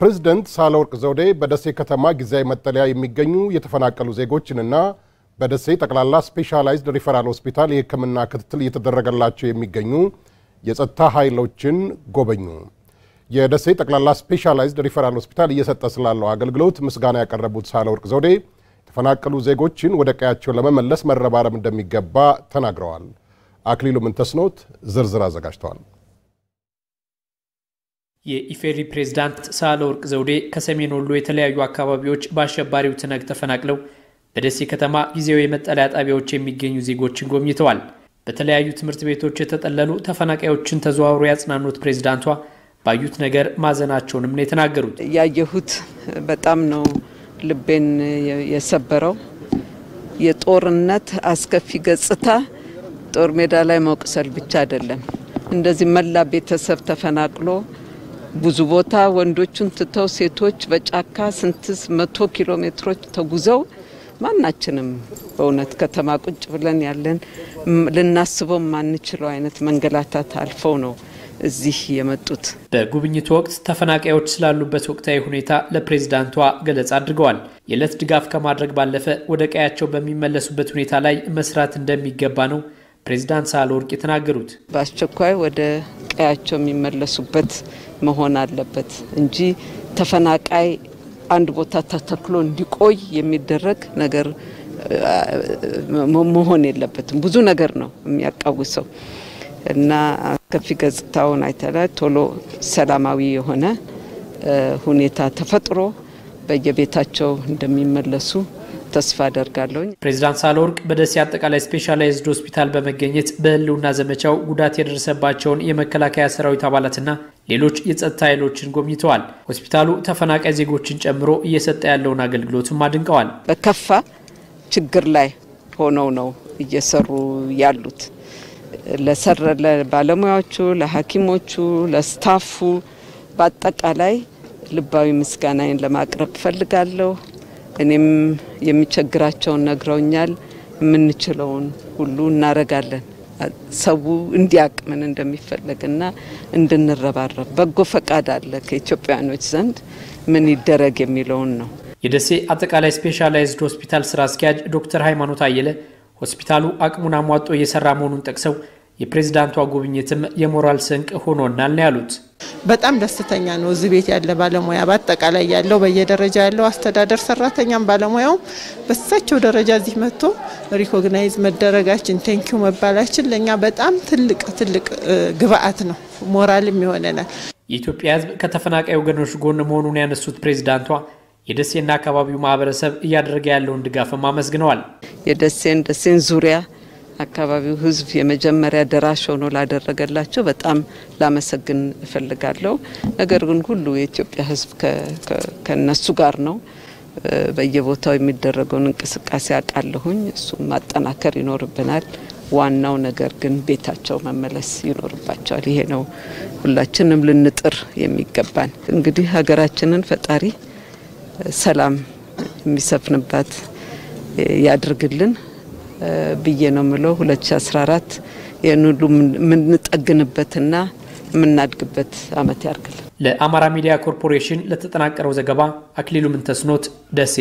ፕሬዝደንት ሳህለወርቅ ዘውዴ በደሴ ከተማ ጊዜያዊ መጠለያ የሚገኙ የተፈናቀሉ ዜጎችንና በደሴ ጠቅላላ ስፔሻላይዝድ ሪፈራል ሆስፒታል የሕክምና ክትትል እየተደረገላቸው የሚገኙ የጸጥታ ኃይሎችን ጎበኙ። የደሴ ጠቅላላ ስፔሻላይዝድ ሪፈራል ሆስፒታል እየሰጠ ስላለው አገልግሎት ምስጋና ያቀረቡት ሳህለወርቅ ዘውዴ የተፈናቀሉ ዜጎችን ወደ ቀያቸው ለመመለስ መረባረብ እንደሚገባ ተናግረዋል። አክሊሉ ምንተስኖት ዝርዝር አዘጋጅተዋል። የኢፌሪ ፕሬዝዳንት ሳህለወርቅ ዘውዴ ከሰሜን ወሎ የተለያዩ አካባቢዎች በአሸባሪው ትነግ ተፈናቅለው በደሴ ከተማ ጊዜያዊ የመጠለያ ጣቢያዎች የሚገኙ ዜጎችን ጎብኝተዋል። በተለያዩ ትምህርት ቤቶች የተጠለሉ ተፈናቃዮችን ተዘዋውሮ ያጽናኑት ፕሬዝዳንቷ ባዩት ነገር ማዘናቸውንም ነው የተናገሩት። ያየሁት በጣም ነው ልቤን የሰበረው። የጦርነት አስከፊ ገጽታ ጦር ሜዳ ላይ መቁሰል ብቻ አይደለም። እንደዚህ መላ ቤተሰብ ተፈናቅሎ ብዙ ቦታ ወንዶቹን ትተው ሴቶች በጫካ ስንት መቶ ኪሎ ሜትሮች ተጉዘው ማናችንም በእውነት ከተማ ቁጭ ብለን ያለን ልናስበው የማንችለው አይነት መንገላታት አልፈው ነው እዚህ የመጡት። በጉብኝቱ ወቅት ተፈናቃዮች ስላሉበት ወቅታዊ ሁኔታ ለፕሬዝዳንቷ ገለጻ አድርገዋል። የዕለት ድጋፍ ከማድረግ ባለፈ ወደ ቀያቸው በሚመለሱበት ሁኔታ ላይ መስራት እንደሚገባ ነው ፕሬዝዳንት ሳህለወርቅ የተናገሩት። በአስቸኳይ ወደ ቀያቸው የሚመለሱበት መሆን አለበት እንጂ ተፈናቃይ አንድ ቦታ ተተክሎ እንዲቆይ የሚደረግ ነገር መሆን የለበትም። ብዙ ነገር ነው የሚያቃውሰው እና ከፊ ገጽታውን አይተናል። ቶሎ ሰላማዊ የሆነ ሁኔታ ተፈጥሮ በየቤታቸው እንደሚመለሱ ተስፋ አደርጋለሁኝ። ፕሬዚዳንት ሳህለወርቅ በደሴ አጠቃላይ ስፔሻላይዝድ ሆስፒታል በመገኘት በሕልውና ዘመቻው ጉዳት የደረሰባቸውን የመከላከያ ሰራዊት አባላትና ሌሎች የጸጥታ ኃይሎችን ጎብኝተዋል። ሆስፒታሉ ተፈናቃይ ዜጎችን ጨምሮ እየሰጠ ያለውን አገልግሎትም አድንቀዋል። በከፋ ችግር ላይ ሆነው ነው እየሰሩ ያሉት። ለሰረ ለባለሙያዎቹ፣ ለሐኪሞቹ፣ ለስታፉ በአጠቃላይ ልባዊ ምስጋናዬን ለማቅረብ እፈልጋለሁ። እኔም የሚቸግራቸውን ነግረውኛል። የምንችለውን ሁሉ እናረጋለን። ሰው እንዲያቅ ምን እንደሚፈለግና እንድንረባረብ በጎ ፈቃድ አለ ከኢትዮጵያኖች ዘንድ ምን ይደረግ የሚለውን ነው። የደሴ አጠቃላይ ስፔሻላይዝድ ሆስፒታል ስራ አስኪያጅ ዶክተር ሃይማኖት አየለ ሆስፒታሉ አቅሙን አሟጦ እየሰራ መሆኑን ጠቅሰው የፕሬዝዳንቷ ጉብኝትም የሞራል ስንቅ ሆኖናል ነው ያሉት። በጣም ደስተኛ ነው። እዚህ ቤት ያለ ባለሙያ በአጠቃላይ ያለው በየደረጃ ያለው አስተዳደር ሰራተኛም ባለሙያውም በሳቸው ደረጃ እዚህ መጥቶ recognize መደረጋችን thank you መባላችን ለእኛ በጣም ትልቅ ትልቅ ግብአት ነው፣ ሞራልም ይሆነናል። የኢትዮጵያ ሕዝብ ከተፈናቃይ ወገኖች ጎን መሆኑን ያነሱት ፕሬዝዳንቷ የደሴና አካባቢው ማህበረሰብ እያደረገ ያለውን ድጋፍም አመስግነዋል። የደሴን ደሴን ዙሪያ አካባቢው ህዝብ የመጀመሪያ ደራሽ ሆኖ ላደረገላቸው በጣም ላመሰግን እፈልጋለሁ። ነገር ግን ሁሉ የኢትዮጵያ ህዝብ ከነሱ ጋር ነው። በየቦታው የሚደረገውን እንቅስቃሴ አውቃለሁኝ። እሱም ማጠናከር ይኖርብናል። ዋናው ነገር ግን ቤታቸው መመለስ ይኖርባቸዋል። ይሄ ነው ሁላችንም ልንጥር የሚገባን። እንግዲህ ሀገራችንን ፈጣሪ ሰላም የሚሰፍንባት ያድርግልን ብዬ ነው ምለው። 2014 ይህን ሁሉ የምንጠግንበትና የምናድግበት አመት ያርግልን። ለአማራ ሚዲያ ኮርፖሬሽን ለተጠናቀረው ዘገባ አክሊሉ ምንተስኖት ደሴ